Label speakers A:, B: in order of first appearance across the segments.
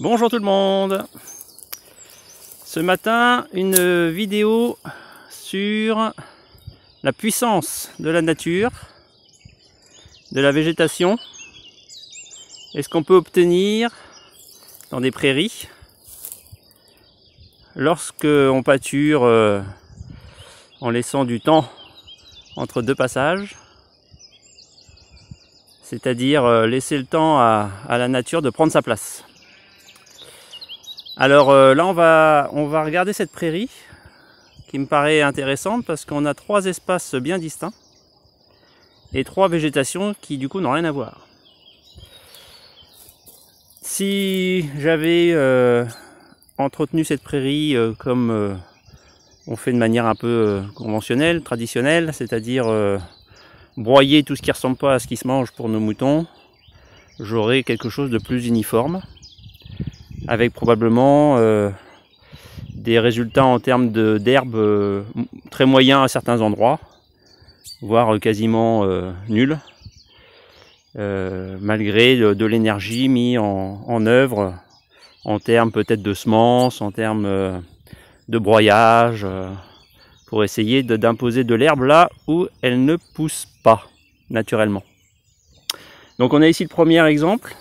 A: Bonjour tout le monde Ce matin, une vidéo sur la puissance de la nature, de la végétation, et ce qu'on peut obtenir dans des prairies lorsque on pâture euh, en laissant du temps entre deux passages, c'est-à-dire euh, laisser le temps à, à la nature de prendre sa place? Alors euh, là, on va, on va regarder cette prairie qui me paraît intéressante parce qu'on a trois espaces bien distincts et trois végétations qui du coup n'ont rien à voir. Si j'avais euh, entretenu cette prairie euh, comme on fait de manière un peu conventionnelle, traditionnelle, c'est-à-dire broyer tout ce qui ressemble pas à ce qui se mange pour nos moutons, j'aurais quelque chose de plus uniforme avec probablement euh, des résultats en termes d'herbe euh, très moyens à certains endroits, voire euh, quasiment nuls, malgré de, l'énergie mise en, en œuvre en termes peut-être de semences, en termes de broyage, pour essayer d'imposer de l'herbe là où elle ne pousse pas naturellement. Donc on a ici le premier exemple.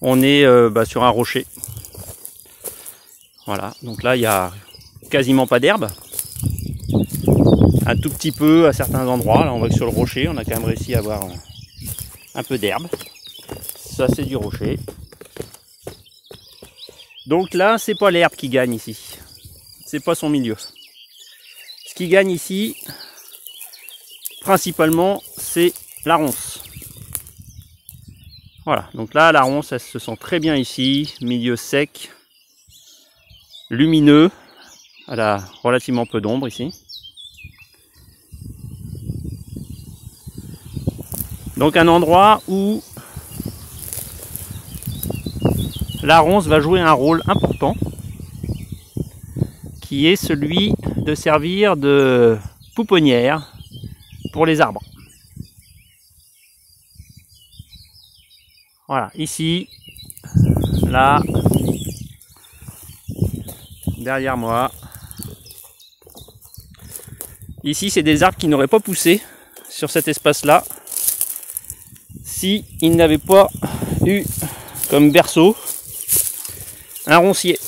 A: On est euh, bah, sur un rocher. Voilà, donc là il y a quasiment pas d'herbe. Un tout petit peu à certains endroits. Là on voit que sur le rocher, on a quand même réussi à avoir un peu d'herbe. Ça c'est du rocher. Donc là, c'est pas l'herbe qui gagne ici. C'est pas son milieu. Ce qui gagne ici, principalement, c'est la ronce. Voilà, donc là, la ronce, elle se sent très bien ici, milieu sec, lumineux, elle a relativement peu d'ombre ici. Donc un endroit où la ronce va jouer un rôle important, qui est celui de servir de pouponnière pour les arbres. Voilà, ici, là, derrière moi. Ici, c'est des arbres qui n'auraient pas poussé sur cet espace-là si n'avaient pas eu comme berceau un roncier.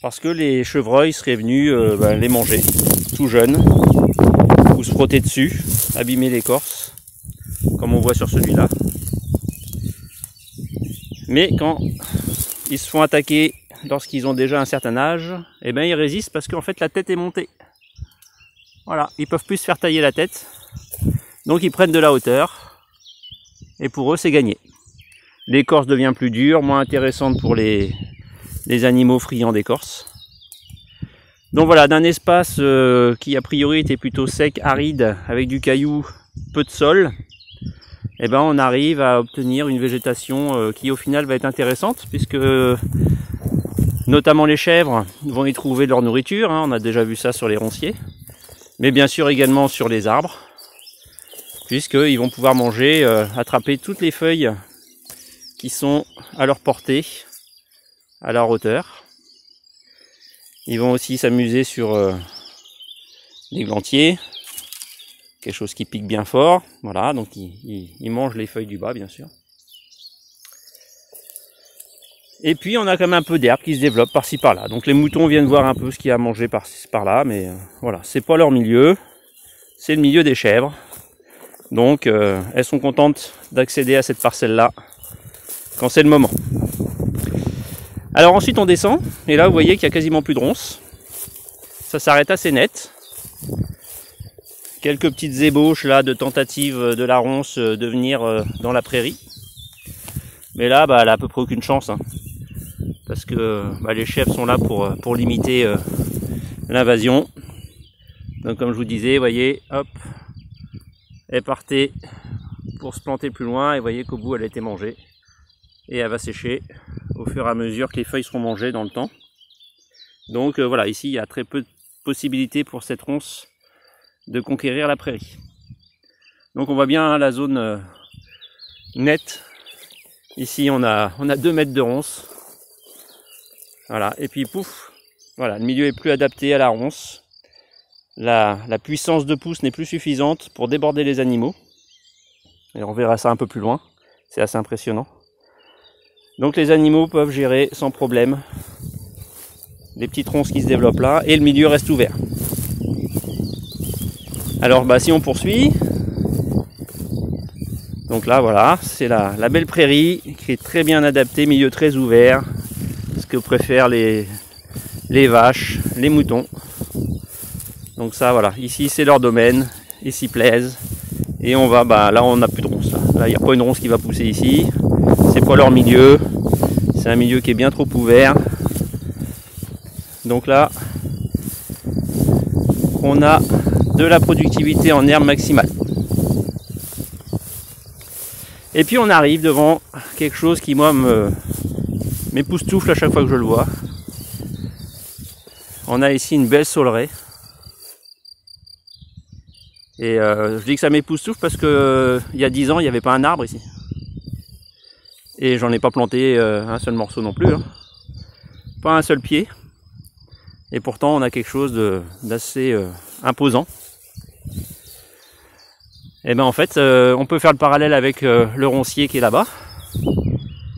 A: Parce que les chevreuils seraient venus euh, ben, les manger tout jeunes ou se frotter dessus, abîmer l'écorce, comme on voit sur celui-là. Mais quand ils se font attaquer lorsqu'ils ont déjà un certain âge, eh ben ils résistent parce qu'en fait la tête est montée. Voilà, ils peuvent plus se faire tailler la tête. Donc ils prennent de la hauteur. Et pour eux, c'est gagné. L'écorce devient plus dure, moins intéressante pour les, les animaux friands d'écorce. Donc voilà, d'un espace euh, qui a priori était plutôt sec, aride, avec du caillou, peu de sol, eh ben on arrive à obtenir une végétation euh, qui au final va être intéressante puisque euh, notamment les chèvres vont y trouver leur nourriture, hein, on a déjà vu ça sur les ronciers, mais bien sûr également sur les arbres, puisqu'ils vont pouvoir manger, euh, attraper toutes les feuilles qui sont à leur portée, à leur hauteur. Ils vont aussi s'amuser sur euh, les glantiers, quelque chose qui pique bien fort. Voilà, donc ils, ils- ils mangent les feuilles du bas, bien sûr. Et puis on a quand même un peu d'herbe qui se développe par-ci par-là. Donc les moutons viennent voir un peu ce qu'il y a à manger par-ci par-là, mais euh, voilà, c'est pas leur milieu, c'est le milieu des chèvres. Donc euh, elles sont contentes d'accéder à cette parcelle-là quand c'est le moment. Alors ensuite on descend, et là vous voyez qu'il y a quasiment plus de ronces. Ça s'arrête assez net. Quelques petites ébauches là de tentatives de la ronce euh, de venir euh, dans la prairie. Mais là, bah, elle a à peu près aucune chance. hein. parce que bah, les chefs sont là pour, euh, pour limiter euh, l'invasion. Donc comme je vous disais, voyez, hop, elle partait pour se planter plus loin et voyez qu'au bout elle a été mangée. Et elle va sécher au fur et à mesure que les feuilles seront mangées dans le temps. Donc euh, voilà, ici il y a très peu de possibilités pour cette ronce de conquérir la prairie. Donc on voit bien hein, la zone euh, nette Ici, on a, on a 2 mètres de ronce. Voilà, et puis pouf, voilà, le milieu est plus adapté à la ronce. La, la puissance de pouce n'est plus suffisante pour déborder les animaux. Et on verra ça un peu plus loin. C'est assez impressionnant. Donc les animaux peuvent gérer sans problème les petites ronces qui se développent là et le milieu reste ouvert. Alors bah si on poursuit, donc là voilà, c'est la, la, belle prairie qui est très bien adaptée, milieu très ouvert, ce que préfèrent les, les vaches, les moutons. Donc ça voilà, ici c'est leur domaine, ils s'y plaisent. Et on va, bah là on n'a plus de ronces. Là, il n'y a pas une ronce qui va pousser ici. C'est pas leur milieu. C'est un milieu qui est bien trop ouvert. Donc là, on a de la en herbe maximale. Et puis on arrive devant quelque chose qui moi me m'époustoufle à chaque fois que je le vois. On a ici une belle saulerée. Et euh, je dis que ça m'époustoufle parce que il y a 10 ans, il n'y avait pas un arbre ici. Et j'en ai pas planté euh, un seul morceau non plus. Hein. Pas un seul pied. Et pourtant, on a quelque chose d'assez euh, imposant. Et ben en fait, on peut faire le parallèle avec le roncier qui est là-bas.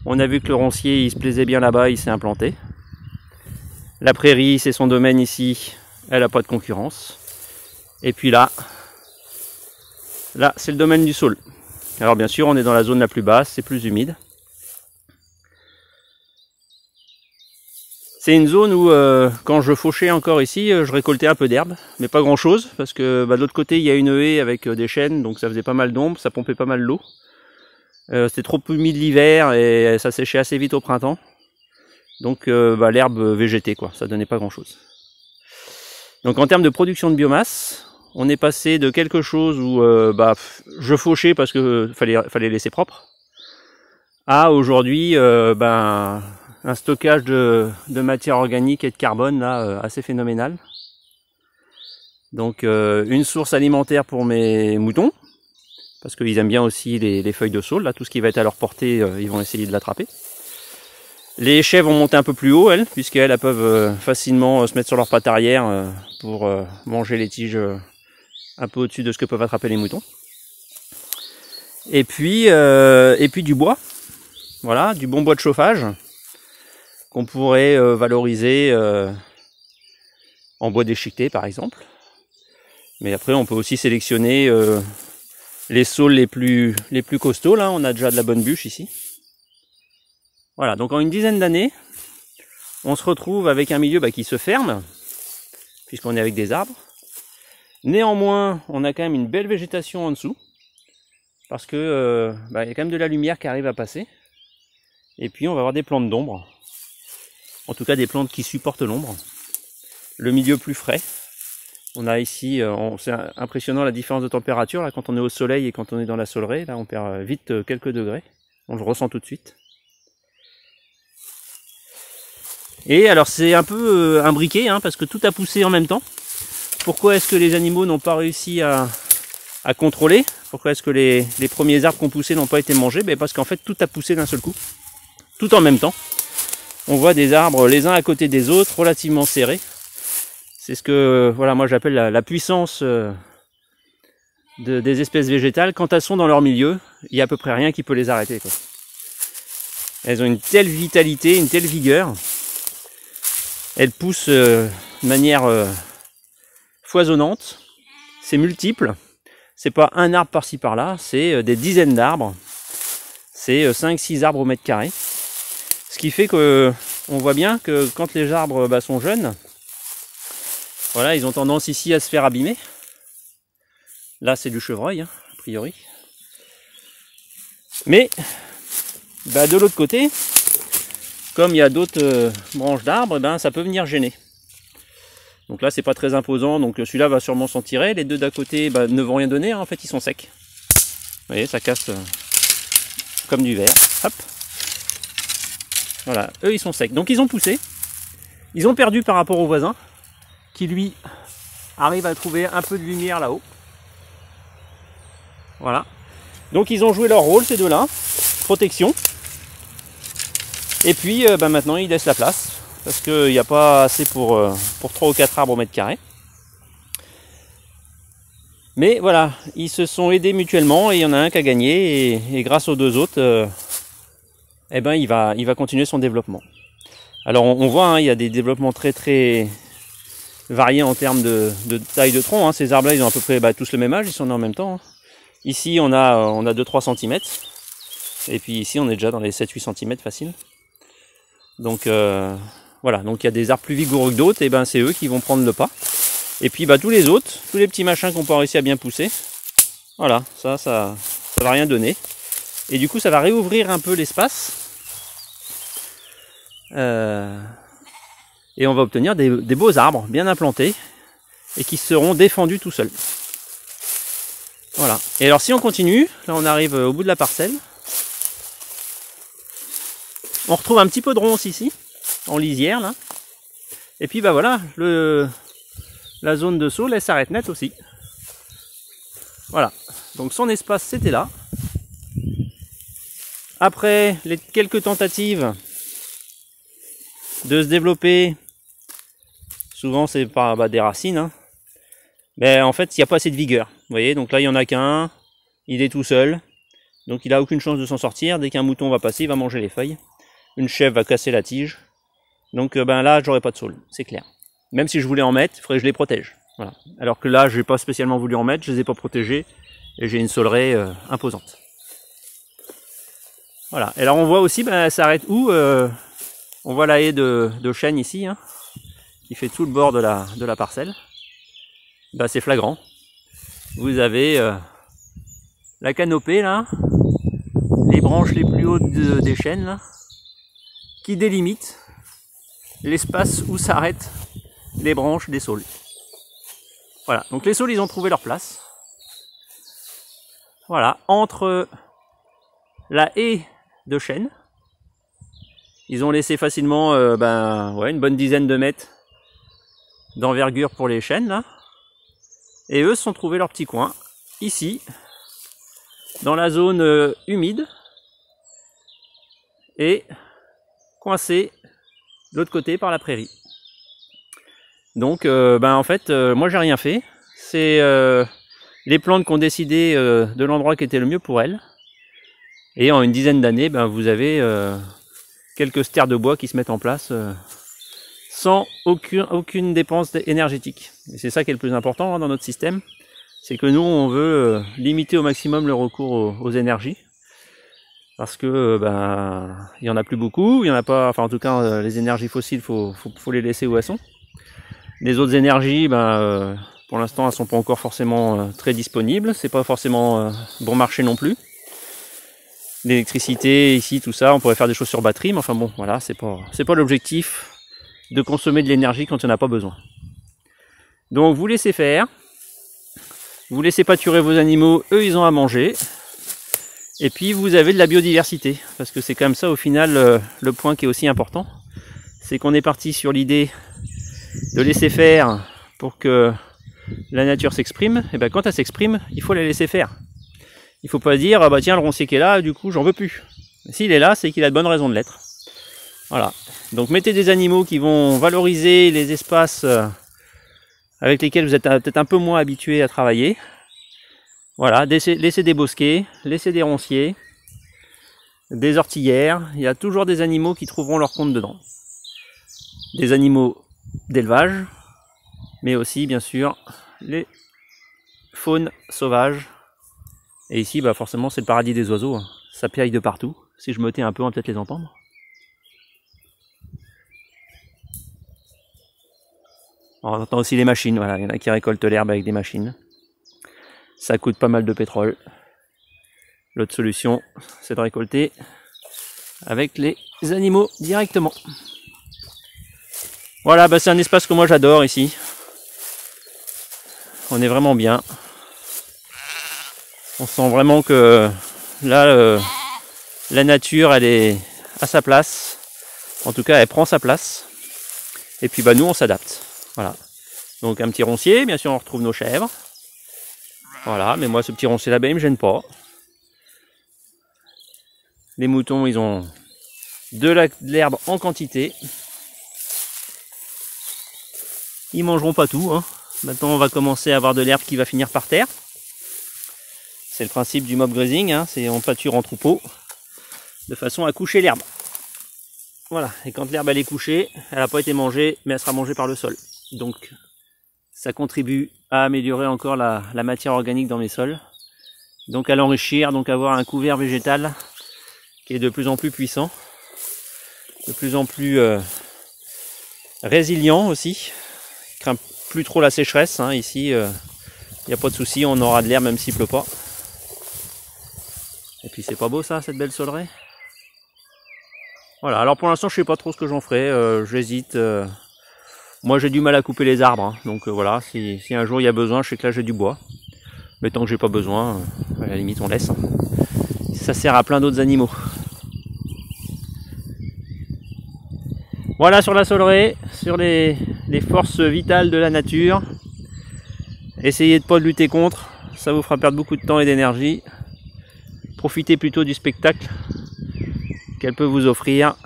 A: On a vu que le roncier, il se plaisait bien là-bas, il s'est implanté. La prairie, c'est son domaine ici, elle n'a pas de concurrence. Et puis là, là, c'est le domaine du saule. Alors bien sûr, on est dans la zone la plus basse, c'est plus humide. C'est une zone où, euh, quand je fauchais encore ici, euh, je récoltais un peu d'herbe, mais pas grand chose, parce que bah, de l'autre côté, il y a une haie avec euh, des chênes, donc ça faisait pas mal d'ombre, ça pompait pas mal l'eau. C'était trop humide l'hiver et ça séchait assez vite au printemps. Donc euh, bah, l'herbe végétée, quoi, ça donnait pas grand chose. Donc en termes de production de biomasse, on est passé de quelque chose où euh, bah, je fauchais parce que fallait, fallait laisser propre, à aujourd'hui euh, ben, un stockage de, de, matière organique et de carbone là assez phénoménal. Donc une source alimentaire pour mes moutons, parce qu'ils aiment bien aussi les, les, feuilles de saule, là tout ce qui va être à leur portée, ils vont essayer de l'attraper. Les chèvres vont monter un peu plus haut, elles, puisqu'elles peuvent euh, facilement euh, se mettre sur leurs pattes arrière euh, pour manger les tiges un peu au-dessus de ce que peuvent attraper les moutons. Et puis, et puis du bois, voilà, du bon bois de chauffage qu'on pourrait valoriser en bois déchiqueté par exemple. Mais après, on peut aussi sélectionner les saules les plus, les plus costauds. Là, on a déjà de la bonne bûche ici. Voilà, donc en une dizaine d'années, on se retrouve avec un milieu bah, qui se ferme, puisqu'on est avec des arbres. Néanmoins, on a quand même une belle végétation en dessous, parce que euh, bah, y a quand même de la lumière qui arrive à passer. Et puis on va avoir des plantes d'ombre, en tout cas des plantes qui supportent l'ombre. Le milieu plus frais. On a ici, euh, c'est impressionnant la différence de température quand on est au soleil et quand on est dans la solerie. Là, on perd vite euh, quelques degrés. On le ressent tout de suite. Et alors c'est un peu euh, imbriqué hein, parce que tout a poussé en même temps. Pourquoi est-ce que les animaux n'ont pas réussi à, contrôler? Pourquoi est-ce que les, premiers arbres qu'on poussé n'ont pas été mangés? Ben Parce qu'en fait tout a poussé d'un seul coup, tout en même temps. On voit des arbres les uns à côté des autres, relativement serrés. C'est ce que voilà moi j'appelle la, puissance euh, des espèces végétales. Quand elles sont dans leur milieu, il n'y a à peu près rien qui peut les arrêter. Elles ont une telle vitalité, une telle vigueur elle pousse euh, de manière euh, foisonnante. C'est multiple. C'est pas un arbre par-ci par-là, c'est des dizaines d'arbres. C'est 5-6 arbres au mètre carré. Ce qui fait que on voit bien que quand les arbres bah, sont jeunes, voilà, ils ont tendance ici à se faire abîmer. Là, c'est du chevreuil, hein, a priori. Mais bah, de l'autre côté, comme il y a d'autres euh, branches d'arbres, eh ben, ça peut venir gêner. Donc là, c'est pas très imposant, donc euh, celui-là va sûrement s'en tirer. Les deux d'à côté bah, ne vont rien donner, hein. en fait, ils sont secs. Vous voyez, ça casse euh, comme du verre. Hop. Voilà, eux, ils sont secs. Donc ils ont poussé. Ils ont perdu par rapport au voisin, qui lui arrive à trouver un peu de lumière là-haut. Voilà. Donc ils ont joué leur rôle, ces deux-là. Protection. Et puis euh, bah, maintenant il laisse la place parce qu'il n'y a pas assez pour, euh, pour 3 ou 4 arbres au mètre carré. Mais voilà, ils se sont aidés mutuellement et il y en a un qui a gagné et, grâce aux deux autres, euh, eh ben, il, va, il va continuer son développement. Alors on, voit, hein, il y a des développements très très variés en termes de, taille de tronc. Hein. Ces arbres-là, ils ont à peu près bah, tous le même âge, ils sont en même temps. Hein. Ici, on a, on a 2-3 cm. Et puis ici, on est déjà dans les 7-8 cm facile. Donc euh, voilà, donc il y a des arbres plus vigoureux que d'autres, et ben c'est eux qui vont prendre le pas. Et puis bah tous les autres, tous les petits machins qu'on peut réussir à bien pousser, voilà, ça, ça, ça va rien donner. Et du coup, ça va réouvrir un peu l'espace. Euh, et on va obtenir des, beaux arbres bien implantés et qui seront défendus tout seuls. Voilà. Et alors si on continue, là on arrive au bout de la parcelle. On retrouve un petit peu de ronce ici, en lisière là. Et puis bah voilà, le, la zone de saut, s'arrête net aussi. Voilà, donc son espace c'était là. Après les quelques tentatives de se développer, souvent c'est par bah, des racines, hein. mais en fait il n'y a pas assez de vigueur. Vous voyez, donc là il n'y en a qu'un, il est tout seul, donc il a aucune chance de s'en sortir. Dès qu'un mouton va passer, il va manger les feuilles une chèvre va casser la tige. Donc euh, ben là, j'aurais pas de saule, c'est clair. Même si je voulais en mettre, il faudrait que je les protège. Voilà. Alors que là, je n'ai pas spécialement voulu en mettre, je les ai pas protégés et j'ai une saulerie euh, imposante. Voilà. Et alors on voit aussi, ben, ça s'arrête où euh, On voit la haie de, chêne ici, hein, qui fait tout le bord de la, de parcelle. Ben, c'est flagrant. Vous avez la canopée là, les branches les plus hautes des chênes là, qui délimite l'espace où s'arrêtent les branches des saules. Voilà, donc les saules ils ont trouvé leur place. Voilà, entre la haie de chêne, ils ont laissé facilement euh, ben, ouais, une bonne dizaine de mètres d'envergure pour les chênes là. Et eux se sont trouvés leur petit coin ici, dans la zone euh, humide. Et coincé de l'autre côté par la prairie. Donc euh, ben en fait moi j'ai rien fait. C'est les plantes qui ont décidé de l'endroit qui était le mieux pour elles. Et en une dizaine d'années, ben, vous avez quelques stères de bois qui se mettent en place sans aucune, aucune dépense énergétique. Et c'est ça qui est le plus important hein, dans notre système. C'est que nous, on veut limiter au maximum le recours aux énergies parce que euh, ben il y en a plus beaucoup, il y en a pas, enfin en tout cas euh, les énergies fossiles faut, faut, les laisser où elles sont. Les autres énergies, ben euh, pour l'instant elles sont pas encore forcément très disponibles, c'est pas forcément bon marché non plus. L'électricité ici, tout ça, on pourrait faire des choses sur batterie, mais enfin bon voilà, c'est pas c'est pas l'objectif de consommer de l'énergie quand il n'y en a pas besoin. Donc vous laissez faire, vous laissez pâturer vos animaux, eux ils ont à manger, et puis vous avez de la biodiversité, parce que c'est quand même ça au final euh, le point qui est aussi important. C'est qu'on est parti sur l'idée de laisser faire pour que la nature s'exprime. Et bien quand elle s'exprime, il faut la laisser faire. Il faut pas dire ah bah tiens le roncier qui est là, du coup j'en veux plus. S'il est là, c'est qu'il a de bonnes raisons de l'être. Voilà. Donc mettez des animaux qui vont valoriser les espaces euh, avec lesquels vous êtes peut-être un peu moins habitué à travailler. Voilà, laissez, des bosquets, laissez des ronciers, des ortillères. Il y a toujours des animaux qui trouveront leur compte dedans. Des animaux d'élevage, mais aussi bien sûr les faunes sauvages. Et ici, bah forcément, c'est le paradis des oiseaux. Hein. Ça piaille de partout. Si je me tais un peu, on va peut-être les entendre. On entend aussi les machines. Voilà, il y en a qui récoltent l'herbe avec des machines ça coûte pas mal de pétrole. L'autre solution, c'est de récolter avec les animaux directement. Voilà, bah c'est un espace que moi j'adore ici. On est vraiment bien. On sent vraiment que là, euh, la nature, elle est à sa place. En tout cas, elle prend sa place. Et puis bah nous, on s'adapte. Voilà. Donc un petit roncier, bien sûr, on retrouve nos chèvres. Voilà, mais moi ce petit roncier là-bas il me gêne pas. Les moutons ils ont de l'herbe en quantité. Ils mangeront pas tout. Hein. Maintenant, on va commencer à avoir de l'herbe qui va finir par terre. C'est le principe du mob grazing, hein. c'est on pâture en troupeau de façon à coucher l'herbe. Voilà, et quand l'herbe elle est couchée, elle n'a pas été mangée, mais elle sera mangée par le sol. Donc ça contribue à améliorer encore la, matière organique dans mes sols. Donc à l'enrichir, donc avoir un couvert végétal qui est de plus en plus puissant, de plus en plus euh, résilient aussi, craint plus trop la sécheresse. Hein. Ici, il euh, n'y a pas de souci, on aura de l'air même s'il pleut pas. Et puis c'est pas beau ça, cette belle solerie? Voilà, alors pour l'instant je sais pas trop ce que j'en ferai, euh, j'hésite. Euh. Moi j'ai du mal à couper les arbres, hein. donc euh, voilà, si, un jour il y a besoin, je sais que là j'ai du bois. Mais tant que j'ai pas besoin, à la limite on laisse. Hein. Ça sert à plein d'autres animaux. Voilà sur la solerie, sur les, les, forces vitales de la nature. Essayez de pas de lutter contre, ça vous fera perdre beaucoup de temps et d'énergie. Profitez plutôt du spectacle qu'elle peut vous offrir.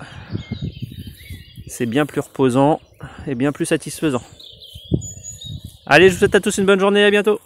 A: C'est bien plus reposant et bien plus satisfaisant. Allez, je vous souhaite à tous une bonne journée, à bientôt